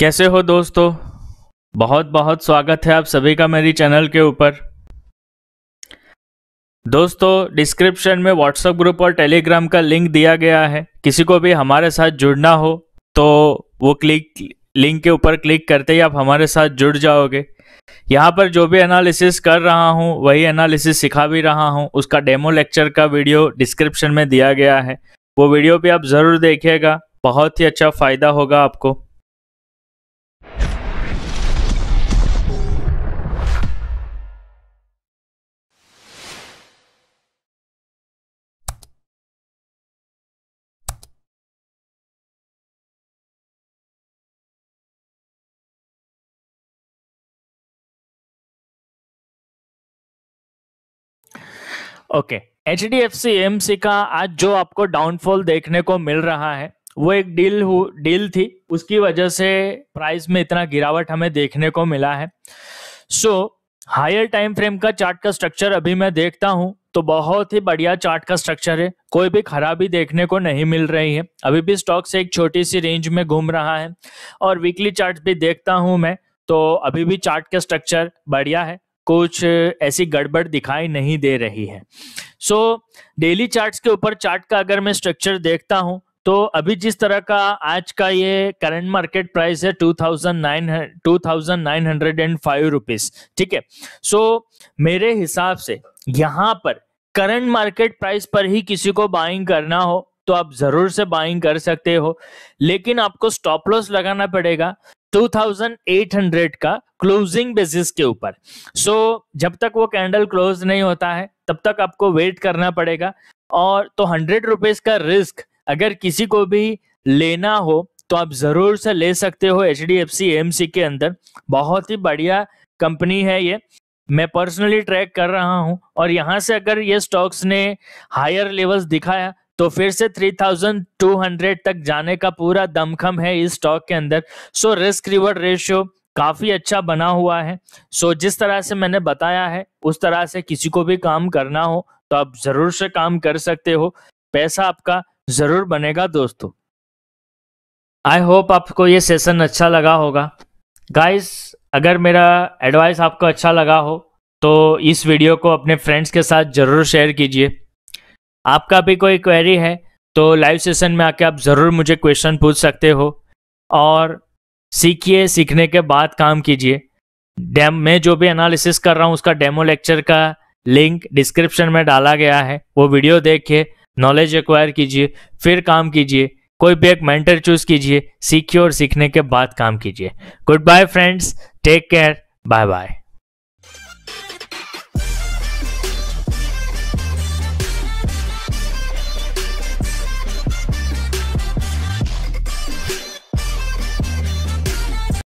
कैसे हो दोस्तों? बहुत बहुत स्वागत है आप सभी का मेरी चैनल के ऊपर। दोस्तों, डिस्क्रिप्शन में व्हाट्सएप ग्रुप और टेलीग्राम का लिंक दिया गया है। किसी को भी हमारे साथ जुड़ना हो तो वो क्लिक, लिंक के ऊपर क्लिक करते ही आप हमारे साथ जुड़ जाओगे। यहाँ पर जो भी एनालिसिस कर रहा हूँ, वही एनालिसिस सिखा भी रहा हूँ। उसका डेमो लेक्चर का वीडियो डिस्क्रिप्शन में दिया गया है। वो वीडियो भी आप ज़रूर देखिएगा। बहुत ही अच्छा फ़ायदा होगा आपको। Okay. H D F C M C का आज जो आपको डाउनफॉल देखने को मिल रहा है, वो एक डील डील थी। उसकी वजह से प्राइस में इतना गिरावट हमें देखने को मिला है। सो हायर टाइम फ्रेम का चार्ट का स्ट्रक्चर अभी मैं देखता हूँ तो बहुत ही बढ़िया चार्ट का स्ट्रक्चर है। कोई भी खराबी देखने को नहीं मिल रही है। अभी भी स्टॉक से एक छोटी सी रेंज में घूम रहा है। और वीकली चार्ट भी देखता हूँ मैं तो अभी भी चार्ट का स्ट्रक्चर बढ़िया है। कुछ ऐसी गड़बड़ दिखाई नहीं दे रही है। सो डेली चार्ट्स के ऊपर चार्ट का अगर मैं स्ट्रक्चर देखता हूँ तो अभी जिस तरह का आज का ये करंट मार्केट प्राइस है two thousand nine two thousand nine hundred and five rupees ठीक है? सो मेरे हिसाब से यहाँ पर करंट मार्केट प्राइस पर ही किसी को बाइंग करना हो तो आप ज़रूर से बाइंग कर सकते हो। लेकिन आपको स्टॉप लॉस लगाना पड़ेगा 2800 का क्लोजिंग बेसिस के ऊपर। सो so, जब तक वो कैंडल क्लोज नहीं होता है तब तक आपको वेट करना पड़ेगा। और तो हंड्रेड रुपीज़ का रिस्क अगर किसी को भी लेना हो तो आप ज़रूर से ले सकते हो H D F C M C के अंदर। बहुत ही बढ़िया कंपनी है ये। मैं पर्सनली ट्रैक कर रहा हूँ और यहाँ से अगर ये स्टॉक्स ने हायर लेवल्स दिखाया तो फिर से 3200 तक जाने का पूरा दमखम है इस स्टॉक के अंदर। सो रिस्क रिवर्ड रेशियो काफ़ी अच्छा बना हुआ है। सो जिस तरह से मैंने बताया है, उस तरह से किसी को भी काम करना हो तो आप ज़रूर से काम कर सकते हो। पैसा आपका ज़रूर बनेगा दोस्तों। आई होप आपको ये सेशन अच्छा लगा होगा। गाइस अगर मेरा एडवाइस आपको अच्छा लगा हो तो इस वीडियो को अपने फ्रेंड्स के साथ ज़रूर शेयर कीजिए। आपका भी कोई क्वेरी है तो लाइव सेशन में आके आप ज़रूर मुझे क्वेश्चन पूछ सकते हो। और सीखिए, सीखने के बाद काम कीजिए। डैम मैं जो भी एनालिसिस कर रहा हूँ, उसका डेमो लेक्चर का लिंक डिस्क्रिप्शन में डाला गया है। वो वीडियो देखिए नॉलेज एक्वायर कीजिए, फिर काम कीजिए। कोई भी एक मेंटर चूज़ कीजिए, सीखिए और सीखने के बाद काम कीजिए। Good bye friends take care bye bye